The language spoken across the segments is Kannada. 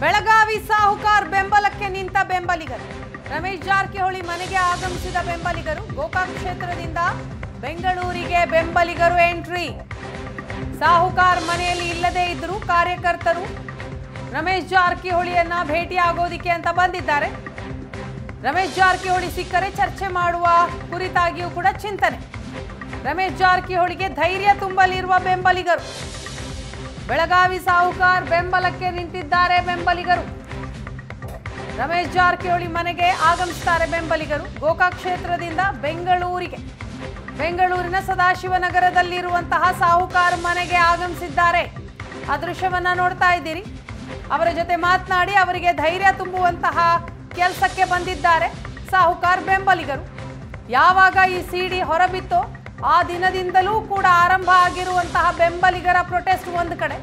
ಬೆಳಗಾವಿ ಸಾಹುಕಾರ್ ಬೆಂಬಲಕ್ಕೆ ನಿಂತ ಬೆಂಬಲಿಗರು. ರಮೇಶ್ ಜಾರಕಿಹೊಳಿ ಮನೆಗೆ ಆಗಮಿಸಿದ ಬೆಂಬಲಿಗರು. ಗೋಕಾಕ್ ಕ್ಷೇತ್ರದಿಂದ ಬೆಂಗಳೂರಿಗೆ ಬೆಂಬಲಿಗರು ಎಂಟ್ರಿ. ಸಾಹುಕಾರ್ ಮನೆಯಲ್ಲಿ ಇಲ್ಲದೇ ಇದ್ದರೂ ಕಾರ್ಯಕರ್ತರು ರಮೇಶ್ ಜಾರಕಿಹೊಳಿಯನ್ನ ಭೇಟಿಯಾಗೋದಿಕ್ಕೆ ಅಂತ ಬಂದಿದ್ದಾರೆ. ರಮೇಶ್ ಜಾರಕಿಹೊಳಿ ಸಿಕ್ಕರೆ ಚರ್ಚೆ ಮಾಡುವ ಕುರಿತಾಗಿಯೂ ಕೂಡ ಚಿಂತನೆ. ರಮೇಶ್ ಜಾರಕಿಹೊಳಿಗೆ ಧೈರ್ಯ ತುಂಬಲಿರುವ ಬೆಂಬಲಿಗರು. ಬೆಳಗಾವಿ ಸಾಹುಕಾರ್ ಬೆಂಬಲಕ್ಕೆ ನಿಂತಿದ್ದಾರೆ ಬೆಂಬಲಿಗರು. ರಮೇಶ್ ಜಾರಕಿಹೊಳಿ ಮನೆಗೆ ಆಗಮಿಸುತ್ತಾರೆ ಬೆಂಬಲಿಗರು. ಗೋಕಾಕ್ ಕ್ಷೇತ್ರದಿಂದ ಬೆಂಗಳೂರಿಗೆ. ಬೆಂಗಳೂರಿನ ಸದಾಶಿವನಗರದಲ್ಲಿರುವಂತಹ ಸಾಹುಕಾರ್ ಮನೆಗೆ ಆಗಮಿಸಿದ್ದಾರೆ. ಆ ದೃಶ್ಯವನ್ನ ನೋಡ್ತಾ ಇದ್ದೀರಿ. ಅವರ ಜೊತೆ ಮಾತನಾಡಿ ಅವರಿಗೆ ಧೈರ್ಯ ತುಂಬುವಂತಹ ಕೆಲಸಕ್ಕೆ ಬಂದಿದ್ದಾರೆ ಸಾಹುಕಾರ್ ಬೆಂಬಲಿಗರು. ಯಾವಾಗ ಈ ಸಿಡಿ ಹೊರಬಿತ್ತೋ ಆ ದಿನದಿಂದಲೂ ಕೂಡ ಆರಂಭ ಆಗಿರುವಂತಹ ಬೆಂಬಲಿಗರ ಪ್ರೊಟೆಸ್ಟ್ ಒಂದು ಕಡೆ.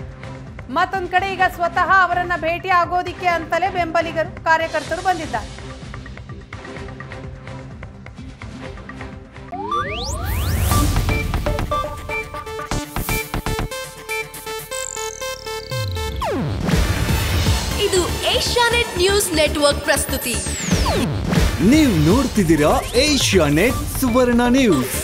ಮತ್ತೊಂದು ಕಡೆ ಈಗ ಸ್ವತಃ ಅವರನ್ನ ಭೇಟಿ ಆಗೋದಿಕ್ಕೆ ಅಂತಲೇ ಬೆಂಬಲಿಗರು ಕಾರ್ಯಕರ್ತರು ಬಂದಿದ್ದಾರೆ. ಇದು ಏಷ್ಯಾನೆಟ್ ನ್ಯೂಸ್ ನೆಟ್ವರ್ಕ್ ಪ್ರಸ್ತುತಿ. ನೀವು ನೋಡ್ತಿದ್ದೀರಾ ಏಷ್ಯಾ ನೆಟ್ ಸುವರ್ಣ ನ್ಯೂಸ್.